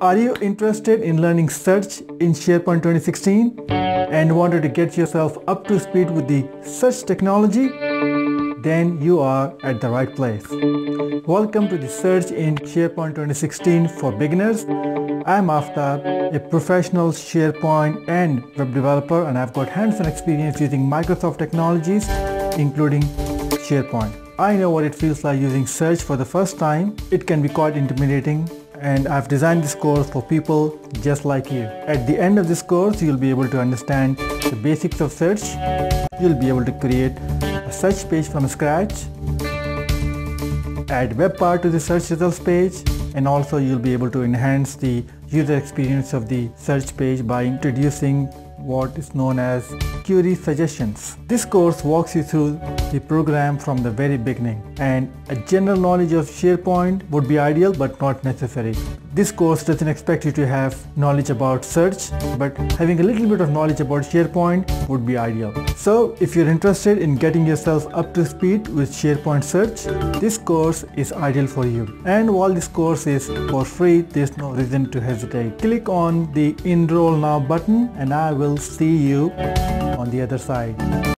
Are you interested in learning search in SharePoint 2016 and wanted to get yourself up to speed with the search technology? Then you are at the right place. Welcome to the Search in SharePoint 2016 for beginners. I'm Aftab, a professional SharePoint and web developer and I've got hands-on experience using Microsoft technologies including SharePoint. I know what it feels like using search for the first time. It can be quite intimidating and I've designed this course for people just like you. At the end of this course, you'll be able to understand the basics of search. You'll be able to create a search page from scratch, add web part to the search results page, and also you'll be able to enhance the user experience of the search page by introducing what is known as query suggestions. This course walks you through the program from the very beginning and a general knowledge of SharePoint would be ideal but not necessary. This course doesn't expect you to have knowledge about search but having a little bit of knowledge about SharePoint would be ideal. So if you're interested in getting yourself up to speed with SharePoint search, this course is ideal for you. And while this course is for free, there's no reason to hesitate. Click on the enroll now button and I will see you on the other side.